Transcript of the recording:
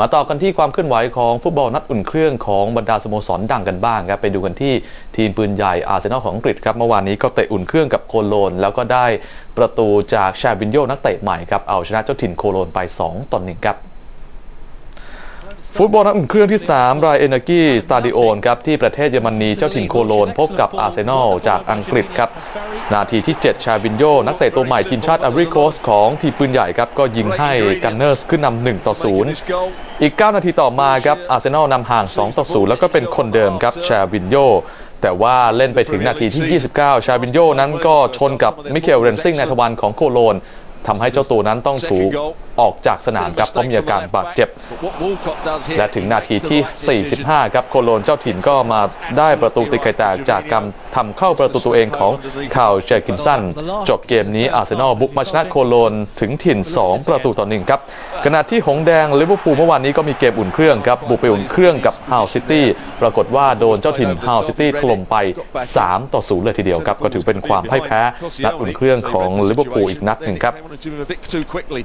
มาต่อกันที่ความเคลื่อนไหวของฟุตบอลนัดอุ่นเครื่องของบรรดาสโมสรดังกันบ้างครับไปดูกันที่ทีมปืนใหญ่อาร์เซนอลของอังกฤษครับเมื่อวานนี้ก็เตะอุ่นเครื่องกับโคโลน แล้วก็ได้ประตูจากแชร์วินโญ่นักเตะใหม่ครับเอาชนะเจ้าถิ่นโคโลนไป 2ต่อ1ครับ ฟุตบอลนัดอุ่นเครื่องที่สนามไรน์เอเนอร์กีสตาดิโอนครับที่ประเทศเยอรมนีเจ้าถิ่นโคโลน พบกับอาร์เซนอลจากอังกฤษครับ นาทีที่ 7 แชร์วินโญ่ นักเตะตัวใหม่ทีมชาติไอวอรี่โคสต์ของทีมปืนใหญ่ครับ ก็ยิงให้กันเนอร์สขึ้นนำ1ต่อ 0 อีก 9 นาทีต่อมาครับอาร์เซนอลนำห่าง2ต่อ 0 แล้วก็เป็นคนเดิมครับแชร์วินโญ่แต่ว่าเล่นไปถึงนาทีที่ 29 แชร์วินโญ่นั้นก็ชนกับมิคาเอลเรนซิงนายทวารของโคโลน ทำให้เจ้าตัวนั้นต้องถูกออกจากสนามครับเพราะมีอาการบาดเจ็บ และถึงนาทีที่ 45 ครับโคโลนเจ้าถิ่นก็มาได้ประตูตีไข่แตกจากการทำเข้าประตูตัวเองของคาร์ลเจนกินสัน จบเกมนี้อาร์เซนอลบุกมาชนะโคโลนถึงถิ่น 2 ประตูต่อหนึ่งครับขณะที่หงส์แดงลิเวอร์พูลเมื่อวานนี้ก็มีเกมอุ่นเครื่องครับบุกไปอุ่นเครื่องกับฮัลล์ซิตี้ปรากฏว่าโดนเจ้าถิ่นฮัลล์ซิตี้ถล่มไป 3 ต่อ 0 เลยทีเดียวครับก็ถือเป็นความพ่ายแพ้นัดอุ่นเครื่องของลิเวอร์พูลอีกนัดหนึ่งครับ to him a bit too quickly.